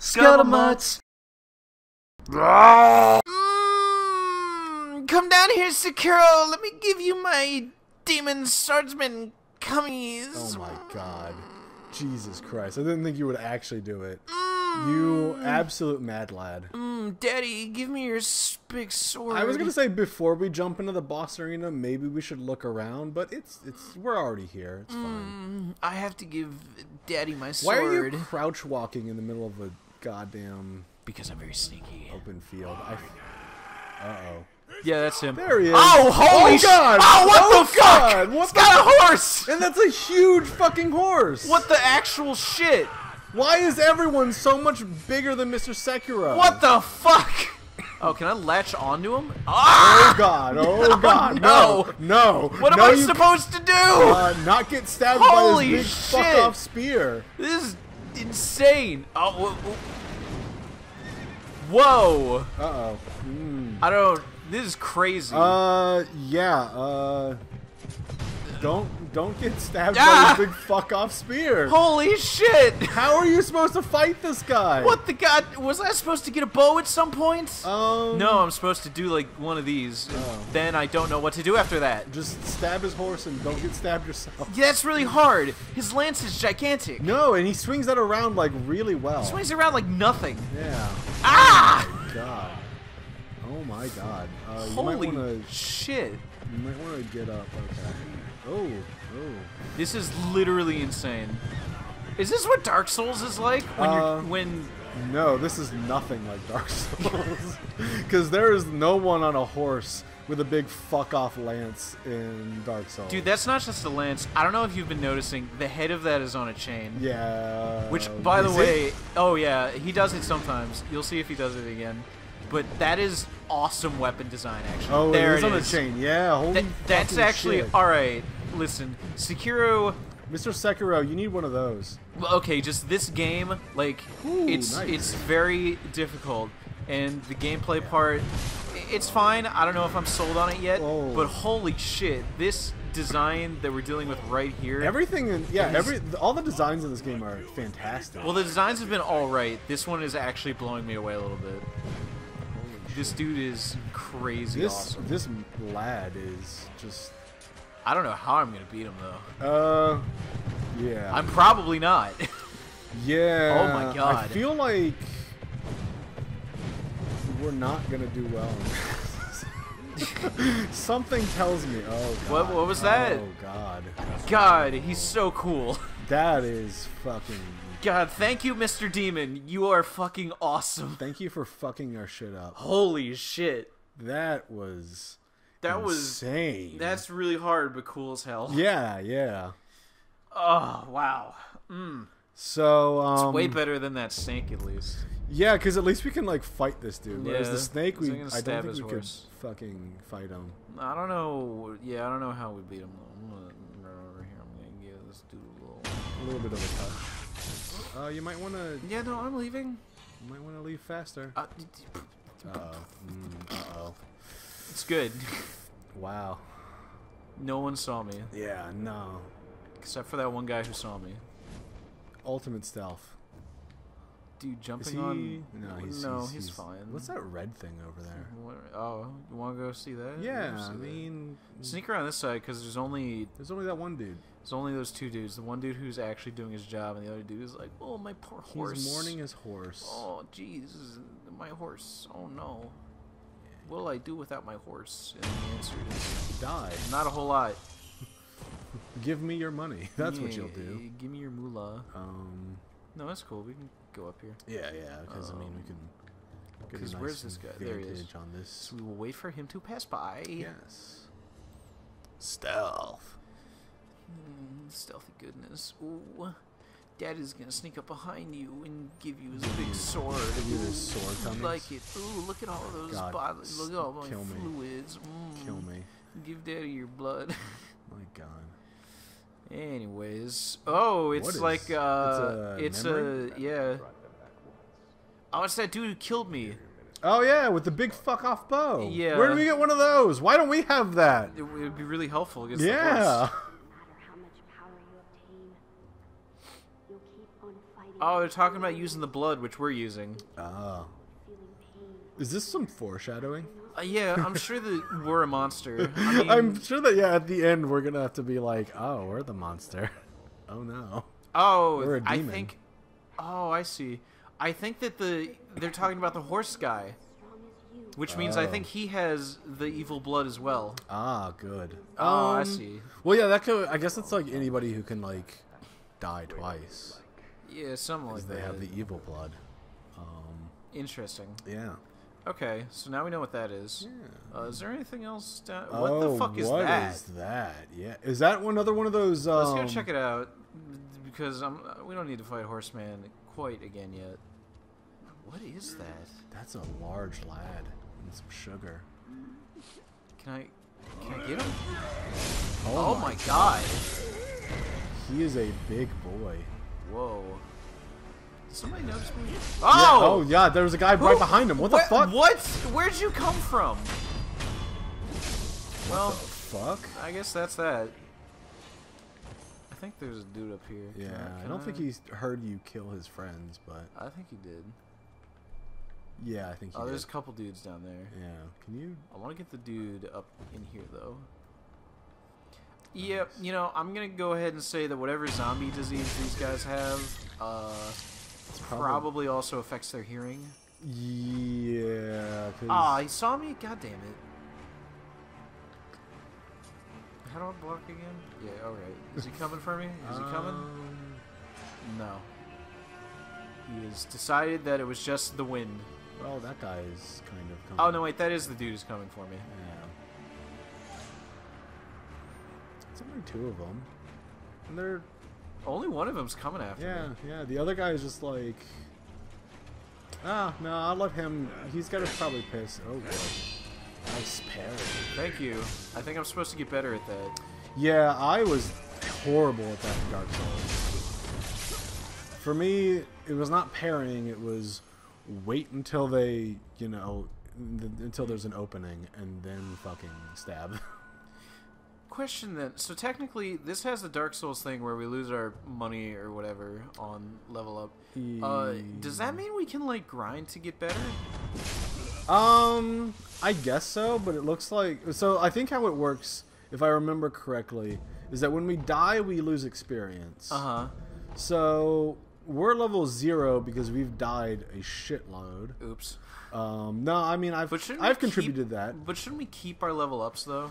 Scuttlemutts. Mm, come down here, Sekiro. Let me give you my demon swordsman cummies. Oh my god. Jesus Christ. I didn't think you would actually do it. You absolute mad lad. Mm, Daddy, give me your big sword. I was gonna say before we jump into the boss arena, maybe we should look around, but it's it's we're already here. It's fine. I have to give Daddy my sword. Why are you crouch walking in the middle of a goddamn Because I'm very sneaky. open field? I. Uh oh. Yeah, that's him. There he is. Oh, holy Oh, God. Oh, what Oh, the fuck? God. What's got a horse! And that's a huge fucking horse. What the actual shit? Why is everyone so much bigger than Mr. Sekiro? What the fuck? Oh, can I latch onto him? Oh Ah! god! Oh god! no. No! No! What am no, I you supposed to do? Uh, not get stabbed Holy by this big shit. fuck off spear. This is insane. Oh, whoa. whoa. Uh oh. I don't. This is crazy. Uh, yeah. Uh, don't don't get stabbed Ah! by this big fuck off spear. Holy shit! How are you supposed to fight this guy? What the god? Was I supposed to get a bow at some point? Um. no, I'm supposed to do like one of these. Oh. Then I don't know what to do after that. Just stab his horse and don't get stabbed yourself. Yeah, that's really hard. His lance is gigantic. No, and he swings that around like really well. Swings around like nothing. Yeah. Ah! God. Oh my God. Uh, you Holy might wanna shit. you might wanna get up. Okay. Oh. Oh. This is literally insane. Is this what Dark Souls is like when Uh, you're when No, this is nothing like Dark Souls. Because there is no one on a horse with a big fuck off lance in Dark Souls. Dude, that's not just a lance. I don't know if you've been noticing, the head of that is on a chain. Yeah. Which, by the way, it? oh yeah, he does it sometimes. You'll see if he does it again. But that is awesome weapon design, actually. Oh, there it is on a chain. Yeah. Holy That, that's actually shit. all right. Listen, Sekiro. Mr. Sekiro, you need one of those. Okay, just this game, like Ooh, it's nice. it's very difficult, and the gameplay part, it's fine. I don't know if I'm sold on it yet, Oh. but holy shit, this design that we're dealing with right here. Everything, in, yeah, every all the designs in this game are fantastic. Well, the designs have been all right. This one is actually blowing me away a little bit. This dude is crazy this awesome. this lad is just I don't know how I'm gonna beat him though. uh yeah I'm probably not. yeah. Oh my god. I feel like we're not gonna do well. Something tells me. Oh god. What- what was that? Oh god. God, he's so cool. That is fucking. God, thank you, Mr. Demon. You are fucking awesome. Thank you for fucking our shit up. Holy shit. That was. That was insane. that's really hard but cool as hell. Yeah, yeah. Oh, wow. So um, it's Way better than that snake at least. Yeah, because at least we can like fight this dude. Whereas Yeah, the snake, we I don't think we horse. could fucking fight him. I don't know. Yeah, I don't know how we beat him. I'm gonna run over here. I'm gonna give this dude a little. A little bit of a touch. Uh, you might want to. Yeah, no, I'm leaving. You might want to leave faster. Uh, Uh oh. Uh oh. It's good. Wow. No one saw me Yeah. No. except for that one guy who saw me. Ultimate stealth. Dude, jumping he? on. No, he's. no, he's, he's, he's- fine. What's that red thing over there? Oh, you want to go see that? Yeah. I that. mean, sneak around this side because there's only there's only that one dude. there's only those two dudes. The one dude who's actually doing his job, and the other dude is like, "Oh, my poor horse." He's mourning his horse. Oh, jeez, my horse. Oh no. What'll I do without my horse? And the answer is Die. not a whole lot. Give me your money. That's what you'll do. Give me your moolah. Um. No, that's cool. We can go up here. Yeah, yeah. Because I mean, we can. get a 'cause nice where's this guy? There he is. On this. So we will wait for him to pass by. Yes. Stealth. Mm, stealthy goodness. Ooh. Daddy's gonna sneak up behind you and give you his big sword. Give you his Ooh, sword like it. Ooh, look at all those God, bottles. Look at all my fluids. Mm. Kill me. Give Daddy your blood. My God. Anyways, oh, it's is- like uh, it's it's a a, yeah. Oh, it's that dude who killed me. Oh yeah, with the big fuck off bow. Yeah. Where do we get one of those? Why don't we have that? It would be really helpful Yeah. horse. matter how much power you obtain, you'll keep on fighting Oh, they're talking about using the blood, which we're using. Ah. Is this some foreshadowing? Uh, yeah, I'm sure that we're a monster. I mean, I'm sure that yeah, at the end we're gonna have to be like, oh, we're the monster. Oh no. oh, we're a I demon. think. Oh, I see. I think that the they're talking about the horse guy, which means I Oh. think he has the evil blood as well. Ah, good. Oh, I Um, see. Well, yeah, that could. I guess it's like anybody who can like die twice, Yeah, something like because they that. have the evil blood. Um, Interesting. yeah. Okay, so now we know what that is. Yeah. Uh, is there anything else down? What oh, the fuck is what that? is that? Yeah, is that one- another one of those? Um, Let's go check it out because I'm, we don't need to fight Horseman quite again yet. What is that? That's a large lad and some sugar. Can I can I get him? Oh, Oh my god! He is a big boy. Whoa! Did somebody notice me? Yeah, Oh! oh yeah, there was a guy right behind him. What Wha- the fuck? What? Where'd you come from? Well, Fuck. I guess that's that. I think there's a dude up here. Can Yeah, I can don't think he's heard you kill his friends, but I think he did. yeah, I think he Oh, did. there's a couple dudes down there. Yeah, can you? I want to get the dude up in here though. Yep, you know, I'm gonna go ahead and say that whatever zombie disease these guys have, uh, It's probably also affects their hearing. Yeah. Ah, he saw me. God damn it. How do I block again? Yeah, all right. Is he coming for me? Is he coming? Um, No. He has decided that it was just the wind. well, that guy is kind of. Coming. Oh no, wait, that is the dude who's coming for me. Yeah. It's only two of them, and they're Only one of them's coming after yeah, me. yeah. yeah. The other guy is just like. Ah, no, I'll let him. He's got to probably piss. Oh, boy. Nice parry. Thank you. I think I'm supposed to get better at that. Yeah, I was horrible at that in Dark Souls. For me, it was not parrying, it was wait until they, you know, th- until there's an opening and then fucking stab. Question then. So technically, this has the Dark Souls thing where we lose our money or whatever on level up. Uh, does that mean we can like grind to get better? Um, I guess so, but it looks like so. I think how it works, if I remember correctly, is that when we die, we lose experience. Uh huh. So we're level zero because we've died a shitload. Oops. Um, no, I mean I've But shouldn't we I've keep- contributed that. But shouldn't we keep our level ups though?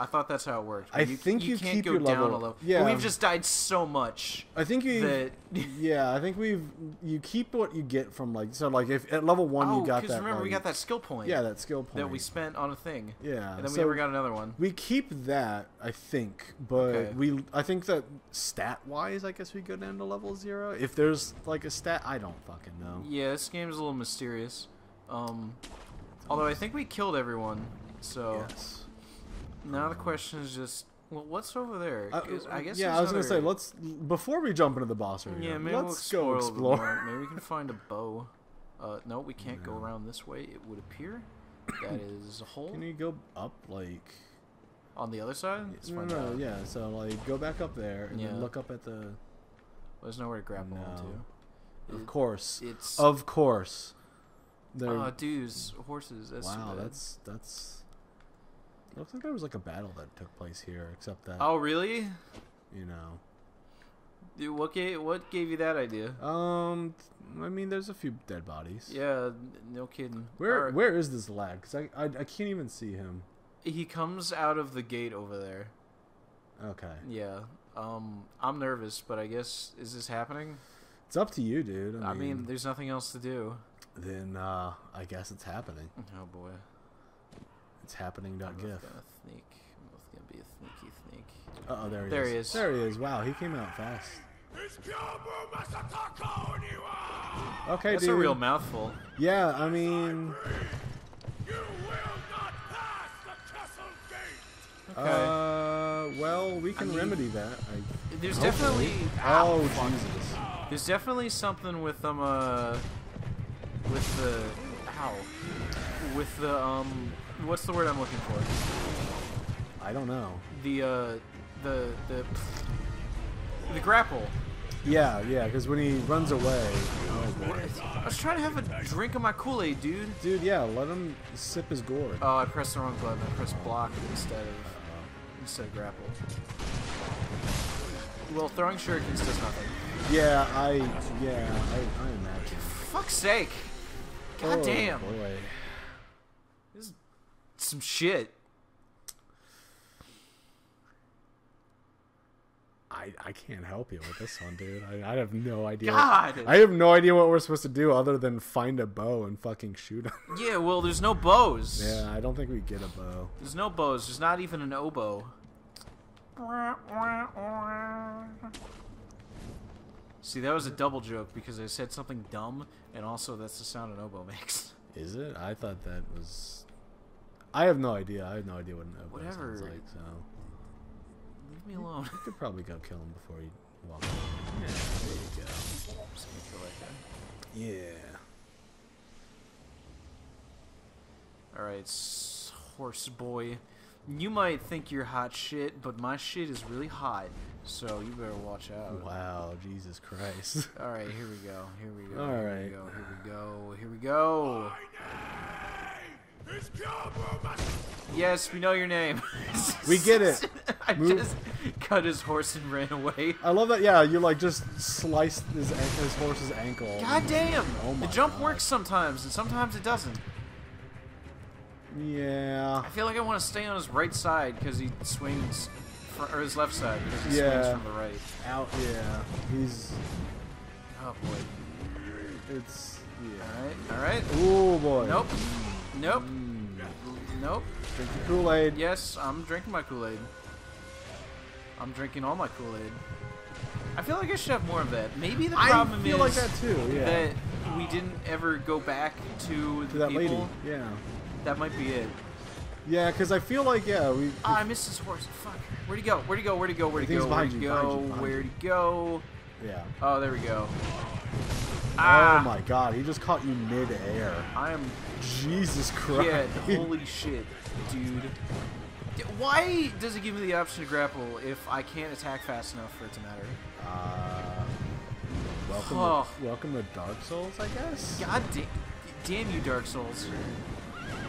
I thought that's how it worked. I you, think you, you can't go down level- a level. yeah. But we've just died so much I think you. that. yeah, I think we've you keep what you get from like so like if at level one oh, you got because that remember we got that skill point. yeah that skill point that we spent on a thing. yeah And then we so never got another one. we keep that I think but Okay. we I think that stat wise I guess we go down to level zero if there's like a stat I don't fucking know Yeah, this game is a little mysterious. Um, although I think we killed everyone. So yes now the question is just, well, what's over there? Uh, I guess. yeah I was gonna say let's before we jump into the boss area Yeah, maybe we'll let's explore go a little bit explore. Maybe we can find a bow. Uh, no, we can't go around this way. It would appear that is a hole can you go up like on the other side. No no out. yeah so like go back up there and Yeah. then look up at the There's nowhere to grapple No. onto. of It- course It's Of course. There. uh, dudes, horses. That's wow, that's that's. It looks like there was like a battle that took place here, except that Oh really? you know. Dude, what gave what gave you that idea? Um, I mean, there's a few dead bodies. Yeah, no kidding. Where where is this lad? Cause I, I I can't even see him. He comes out of the gate over there. Okay, Yeah. Um, I'm nervous, but I guess is this happening? it's up to you, dude. I I mean, mean, there's nothing else to do. then uh, I guess it's happening. Oh boy. It's happening. I'm both gonna sneak. I'm gonna be a sneaky sneak. Uh oh, there he There is. he is. There he is. Wow, he came out fast. Okay, That's dude. a real mouthful. Yeah, I mean, Okay. uh, well, we can mean- remedy that. I, there's definitely Oh, fuck. Jesus. There's definitely something with um uh with the ow with the um what's the word I'm looking for? I don't know. The uh the the the grapple. Yeah, yeah, because when he runs away. Oh. I was trying to have a drink of my Kool-Aid, dude. Dude, yeah, let him sip his gourd. Oh, I pressed the wrong button. I pressed block instead of instead of grapple. Well, throwing shurikens does nothing. Yeah, I, yeah, I, I imagine. Fuck's sake! God oh, damn! boy. Some shit. I, I can't help you with this one, dude. I, I have no idea. God! I have no idea what we're supposed to do other than find a bow and fucking shoot him. Yeah, well, there's no bows. yeah, I don't think we get a bow. There's no bows. There's not even an oboe. See, that was a double joke because I said something dumb, and also that's the sound an oboe makes. Is it? I thought that was. I have no idea. I have no idea what an oboe Whatever. sounds like. So Leave me alone. you could probably go kill him before you walk. away. Yeah, there you go. Just gonna kill that guy. Yeah. Alright, s- horse boy. You might think you're hot shit, but my shit is really hot, so you better watch out. Wow, Jesus Christ. Alright, here we go. Here we go. All here right. we go. Here we go. Here we go. Yes, we know your name. We get it. I Move. just cut his horse and ran away. I love that. Yeah, you like just sliced his his horse's ankle. God damn! Oh the jump God. works sometimes, and sometimes it doesn't. Yeah. I feel like I want to stay on his right side because he swings, fr- or his left side because he Yeah. swings from the right. Out. Yeah. He's. Oh boy. It's. Yeah. All right. All right. Oh boy. Nope. Nope. Nope. Drink the Kool Aid. Yes, I'm drinking my Kool-Aid. I'm drinking all my Kool-Aid. I feel like I should have more of that. Maybe the I problem feel is like that too. Yeah. that we didn't ever go back to, to the that people. lady. Yeah. That might be it. Yeah, because I feel like yeah we. Ah, I missed his horse. Fuck. Where'd he go? Where'd he go? Where'd he go? Where'd he go? Where'd he go? Where'd he go? yeah. Oh, there we go. Ah, Oh my God! He just caught you mid-air. I am. Jesus Christ. Yeah, holy shit, dude. Why does it give me the option to grapple if I can't attack fast enough for it to matter? Uh, welcome, Oh. to, welcome to Dark Souls, I guess. God da- damn you, Dark Souls.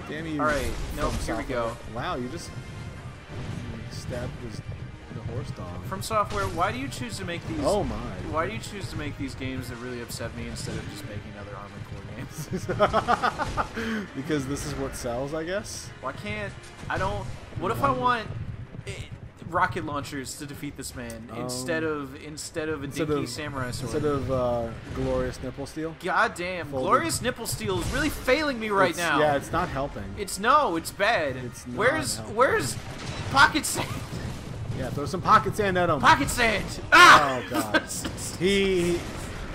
Damn you. All right, from nope, here we go. Wow, you just stabbed his, horse dog. From software, why do you choose to make these? Oh my. Why do you choose to make these games that really upset me instead of just making other Armored Core games? because this is what sells, I guess. Why can't I don't? What if I want eh, rocket launchers to defeat this man instead Um, of instead of a instead dinky of- samurai sword? Instead of uh, glorious nipple steel. God damn, Folded. glorious nipple steel is really failing me right It's- now. Yeah, it's not helping. It's no, it's bad. It's where's helping. where's pocket sand? Yeah, throw some pocket sand at him. Pocket sand. Ah! Oh, God. He,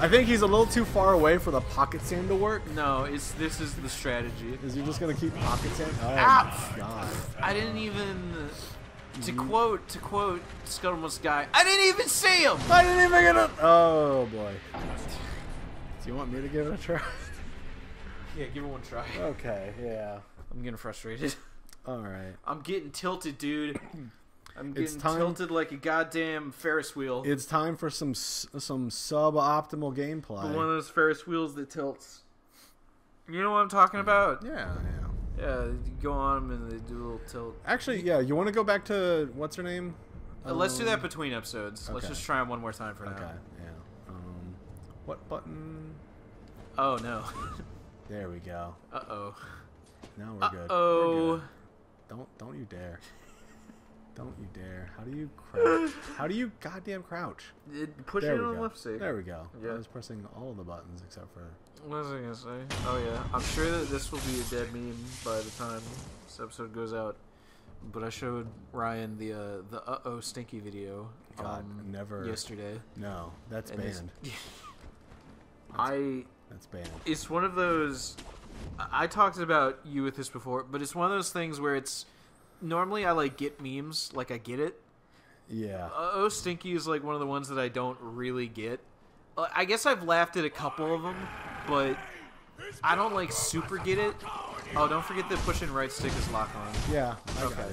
I think he's a little too far away for the pocket sand to work. no, it's this is the strategy. Is you're just gonna keep pocket sand? Oh my god. I didn't even. To Mm-hmm. quote to quote Scuttlemus guy, I didn't even see him. I didn't even get it. Oh boy. Do you want me to give it a try? Yeah, give it one try. okay. Yeah. I'm getting frustrated. All right. I'm getting tilted, dude. I'm It's getting time- tilted like a goddamn Ferris wheel. It's time for some s- some suboptimal gameplay. one of those Ferris wheels that tilts. You know what I'm talking about? Yeah, yeah. Yeah, you go on 'em and they do a little tilt. Actually, yeah. You want to go back to what's her name? Uh, let's do that Um, between episodes. Let's okay. just try 'em one more time for Okay. now. Yeah. Um, what button? Oh no. There we go. uh oh. Now we're Uh good. We're oh. Don't don't you dare. Don't you dare. How do you crouch? How do you goddamn crouch? Push there it we on go. left stick. There we go. Yeah. I was pressing all the buttons except for. What was I gonna say? Oh yeah, I'm sure that this will be a dead meme by the time this episode goes out. But I showed Ryan the uh, the uh oh stinky video. God, um, never. yesterday. No, that's and banned. I That's banned. it's one of those. I talked about you with this before, but it's one of those things where it's normally I like get memes, like I get it. Yeah. Uh, oh stinky is like one of the ones that I don't really get. Uh, I guess I've laughed at a couple of them, but I don't like super get it. Oh, don't forget that pushing right stick is lock on. Yeah. I Okay.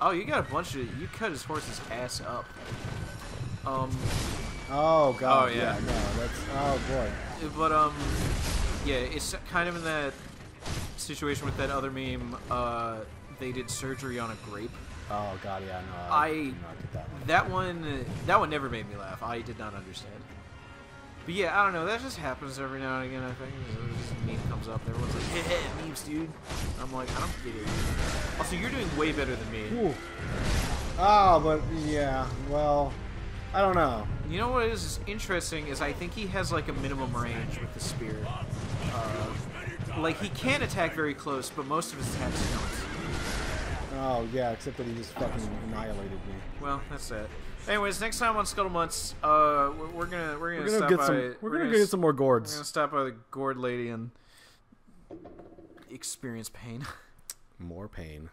Oh, you got a bunch of. You cut his horse's ass up. Um. Oh god. Oh, yeah. No, that's oh boy. But um, yeah, it's kind of in that situation with that other meme. Uh, they did surgery on a grape. Oh god. Yeah. No. I- did not get that one. That one, that one never made me laugh. I did not understand. But yeah, I don't know. That just happens every now and again. I think this meme comes up. Everyone's like, "Yeah, memes, dude." I'm like, I don't get it. Also, you're doing way better than me. Ooh. Oh, but yeah. Well, I don't know. You know what is interesting is I think he has like a minimum range with the spear. Uh, like he can attack very close, but most of his attacks don't. Oh yeah, except that he just fucking annihilated me. Well, that's it. Anyways, next time on Scuttlemutts, uh, we're, we're gonna we're gonna, We're gonna stop get by. some. We're, gonna, s- get some more gourds. We're gonna stop by the gourd lady and experience pain. More pain.